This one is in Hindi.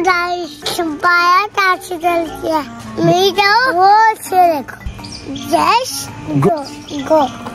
कुदाई छुपाया गो गो।